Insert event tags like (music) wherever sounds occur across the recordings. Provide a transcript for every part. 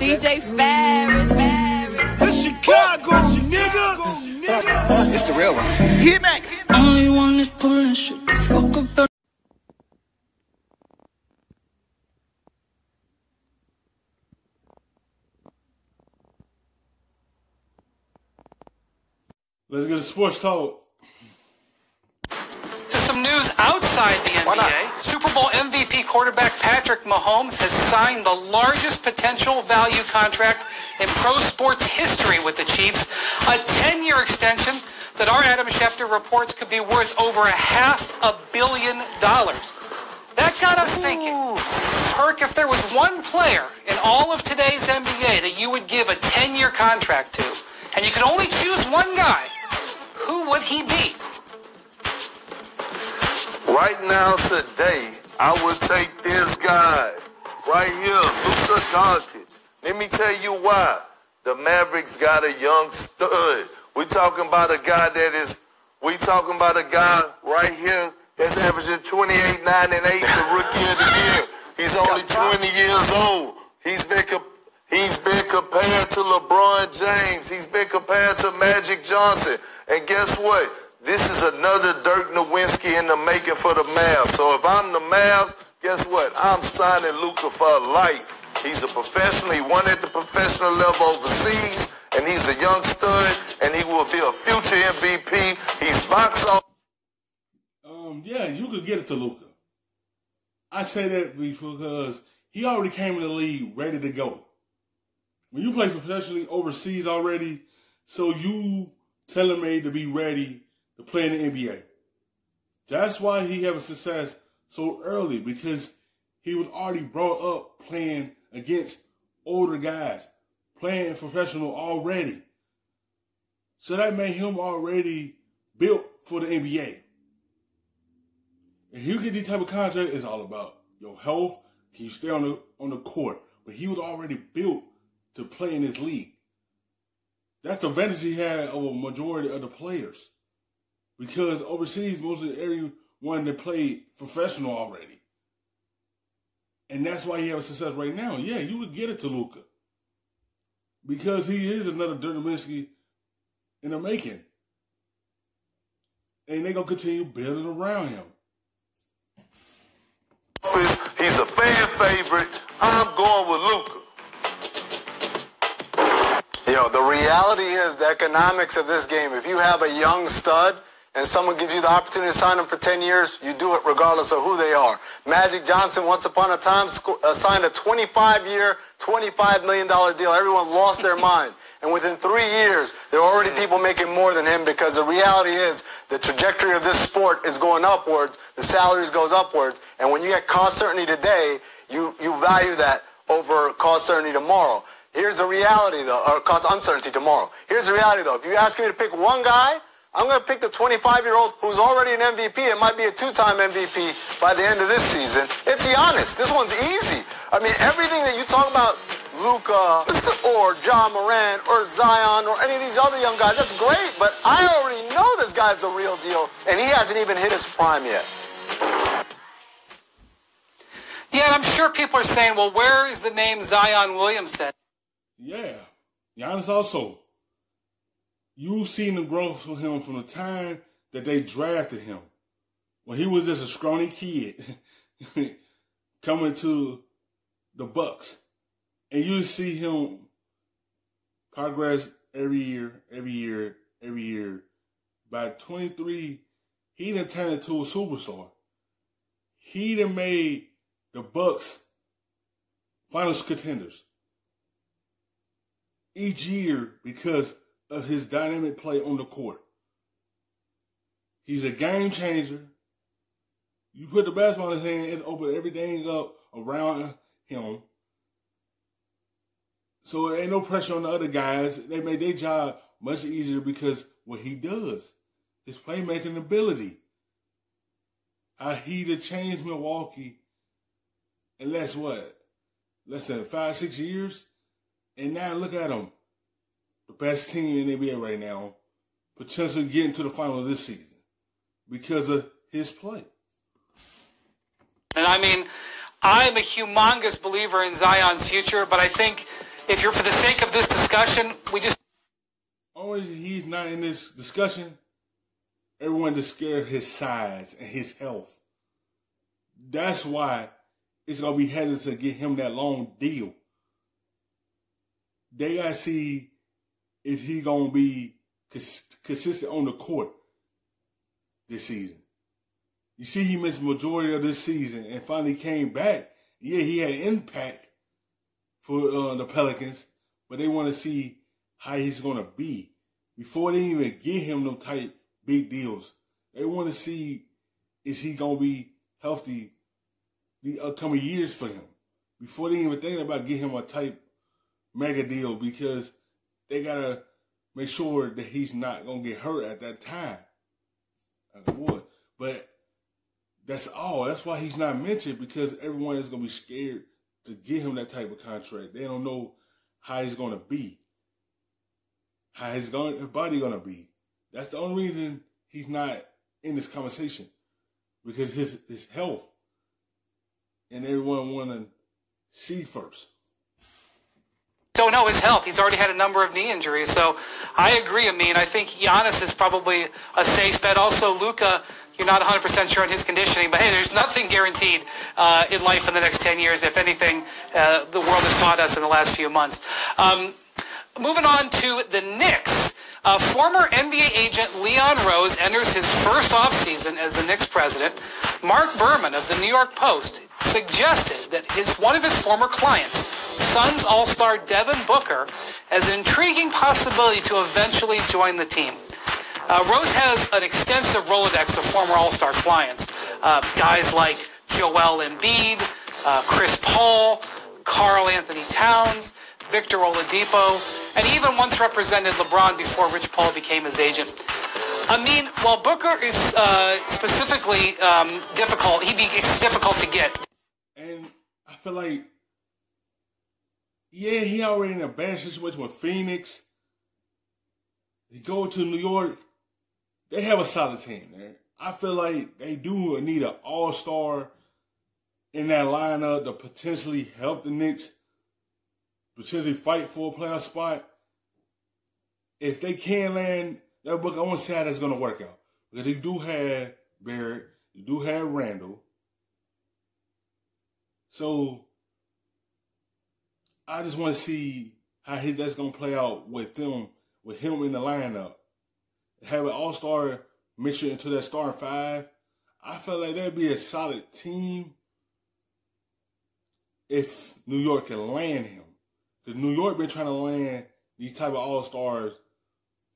DJ Ferris, Ferris. It's Chicago, nigga. It's the real one. Hit Mac. Only one is pulling shit the fuck up. Let's get a sports talk. News outside the NBA, Super Bowl MVP quarterback Patrick Mahomes has signed the largest potential value contract in pro sports history with the Chiefs, a 10-year extension that our Adam Schefter reports could be worth over a half a billion dollars. That got us thinking. Perk, if there was one player in all of today's NBA that you would give a 10-year contract to, and you could only choose one guy, who would he be? Right now, today, I will take this guy right here, Luka Doncic. Let me tell you why. The Mavericks got a young stud. We talking about a guy that is. We talking about a guy right here that's averaging 28, 9, and 8, the rookie of the year. He's only 20 years old. He's been he's been compared to LeBron James. He's been compared to Magic Johnson. And guess what? This is another Dirk Nowitzki in the making for the Mavs. So if I'm the Mavs, guess what? I'm signing Luka for life. He's a professional. He won at the professional level overseas, and he's a young stud, and he will be a future MVP. He's box office. Um, yeah, you could get it to Luka. I say that because he already came in the league ready to go. When you play professionally overseas already, so you telling me to be ready to play in the NBA. That's why he having success so early because he was already brought up playing against older guys, playing professional already. So that made him already built for the NBA. And you get these type of contract, it's all about your health. Can you stay on the on the court? But he was already built to play in this league. That's the advantage he had over majority of the players. Because overseas, most of everyone that played professional already. And that's why he has success right now. Yeah, you would get it to Luka. Because he is another Dirk Nowitzki in the making. And they're going to continue building around him. He's a fan favorite. I'm going with Luka. Yo, the reality is the economics of this game. If you have a young stud and someone gives you the opportunity to sign them for 10 years, you do it regardless of who they are. Magic Johnson, once upon a time, uh, signed a 25-year, $25 million deal. Everyone lost their (laughs) mind. And within three years, there are already people making more than him because the reality is the trajectory of this sport is going upwards. The salaries goes upwards. And when you get cost certainty today, you, you value that over cost certainty tomorrow. Here's the reality, though, or cost uncertainty tomorrow. Here's the reality, though. If you ask me to pick one guy, I'm going to pick the 25-year-old who's already an MVP and might be a two-time MVP by the end of this season. It's Giannis. This one's easy. I mean, everything that you talk about, Luka or Ja Morant or Zion or any of these other young guys, that's great. But I already know this guy's a real deal, and he hasn't even hit his prime yet. Yeah, and I'm sure people are saying, well, where is the name Zion Williamson? Yeah. Giannis also. You've seen the growth from him from the time that they drafted him. When he was just a scrawny kid (laughs) coming to the Bucks. And you see him progress every year, every year, every year. By 23, he done turned into a superstar. He done made the Bucks finals contenders each year because of his dynamic play on the court. He's a game changer. You put the basketball in his hand, it opens everything up around him. So it ain't no pressure on the other guys. They make their job much easier because what he does, his playmaking ability, how he to change Milwaukee in less what? Less than five, six years? And now look at him. The best team in the NBA right now, potentially getting to the final this season because of his play. And I mean, I'm a humongous believer in Zion's future, but I think if you're for the sake of this discussion, we just Only reason he's not in this discussion, everyone is scared of his size and his health. That's why it's gonna be hesitant to get him that long deal. They gotta see if he gonna be cons- consistent on the court this season. You see, he missed majority of this season and finally came back. Yeah, he had impact for uh, the Pelicans, but they want to see how he's gonna be before they even get him no type big deals. They want to see is he gonna be healthy the upcoming years for him before they even think about getting him a type mega deal because they gotta make sure that he's not gonna get hurt at that time. But that's all. That's why he's not mentioned because everyone is gonna be scared to get him that type of contract. They don't know how he's gonna be, how his, his body gonna be. That's the only reason he's not in this conversation because his his health and everyone want to see first. Don't know his health. He's already had a number of knee injuries. So I agree, Amin. I think Giannis is probably a safe bet. Also, Luka, you're not 100% sure on his conditioning, but hey, there's (laughs) nothing guaranteed uh, in life in the next 10 years. If anything, uh, the world has taught us in the last few months. Um, moving on to the Knicks. Uh, former NBA agent Leon Rose enters his first offseason as the Knicks president. Marc Berman of the New York Post suggested that his one of his former clients, Suns All-Star Devin Booker, has an intriguing possibility to eventually join the team. Uh, Rose has an extensive Rolodex of former All-Star clients, uh, guys like Joel Embiid, uh, Chris Paul, Karl-Anthony Towns, Victor Oladipo, and even once represented LeBron before Rich Paul became his agent. I mean, while Booker is uh, specifically um, difficult, he'd be difficult to get. And I feel like, yeah, he already in a bad situation with Phoenix. They go to New York. They have a solid team there. I feel like they do need an all star in that lineup to potentially help the Knicks potentially fight for a playoff spot. If they can land that book, I want to see how that's going to work out because you do have Barrett, you do have Randle. So I just want to see how he, that's going to play out with them, with him in the lineup. Have an all star mixture into that starting five. I feel like that'd be a solid team if New York can land him. Because New York been trying to land these type of all stars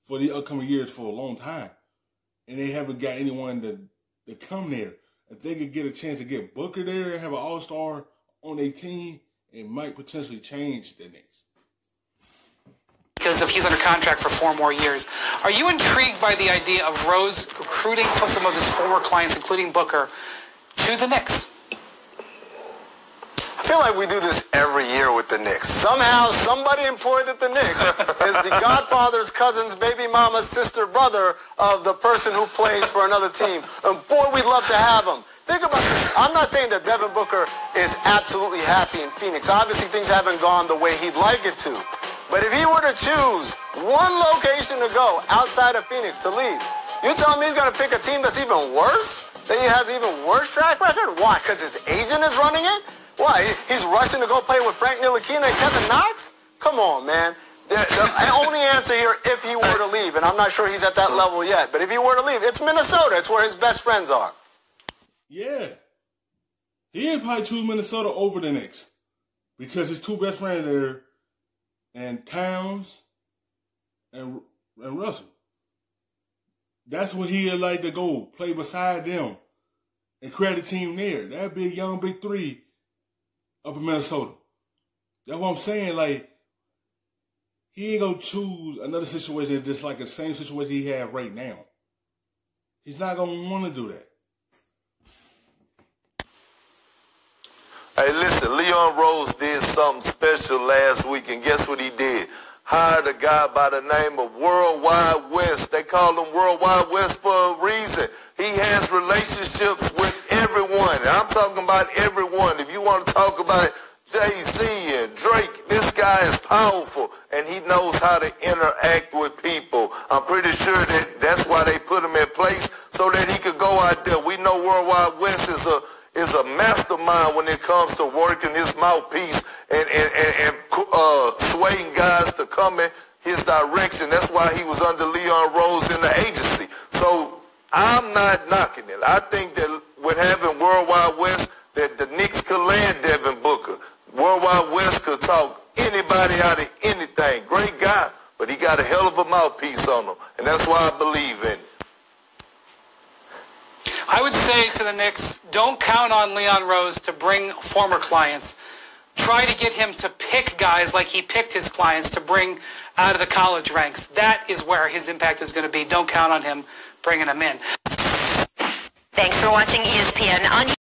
for the upcoming years for a long time, and they haven't got anyone to to come there. If they could get a chance to get Booker there and have an all star on their team, it might potentially change the Knicks. because if he's under contract for four more years. Are you intrigued by the idea of Rose recruiting for some of his former clients, including Booker, to the Knicks? I feel like we do this every year with the Knicks. Somehow, somebody employed at the Knicks is the godfather's cousin's baby mama's sister brother of the person who plays for another team. And boy, we'd love to have him. Think about this. I'm not saying that Devin Booker is absolutely happy in Phoenix. Obviously, things haven't gone the way he'd like it to. But if he were to choose one location to go outside of Phoenix to leave, you tell me he's going to pick a team that's even worse? That he has even worse track record? Why? Because his agent is running it? Why? He's rushing to go play with Frank Ntilikina and Kevin Knox? Come on, man. The, the only answer here, if he were to leave, and I'm not sure he's at that level yet, but if he were to leave, it's Minnesota. It's where his best friends are. Yeah. He'd probably choose Minnesota over the Knicks because his two best friends there, and Towns and and Russell. That's what he'd like to go play beside them and create a team there. That'd be a young big three up in Minnesota. That's what I'm saying. Like he ain't gonna choose another situation just like the same situation he have right now. He's not gonna want to do that. Hey, listen, Leon Rose did something special last week, and guess what he did? Hired a guy by the name of Worldwide Wes. They call him Worldwide Wes for a reason. He has relationships with everyone. And I'm talking about everyone. If you want to talk about Jay-Z and Drake, this guy is powerful and he knows how to interact with people. I'm pretty sure that that's why they put him in place so that he could go out there. We know Worldwide Wes is a is a mastermind when it comes to working his mouthpiece and and and, and uh, swaying guys to come in his direction. That's why he was under Leon Rose in the agency. So I'm not knocking it. I think that with having Worldwide Wes, that the Knicks could land Devin Booker. Worldwide Wes could talk anybody out of anything. Great guy, but he got a hell of a mouthpiece on him, and that's why I believe in. I would say to the Knicks, don't count on Leon Rose to bring former clients. Try to get him to pick guys like he picked his clients to bring out of the college ranks. That is where his impact is going to be. Don't count on him bringing them in. Thanks for watching ESPN on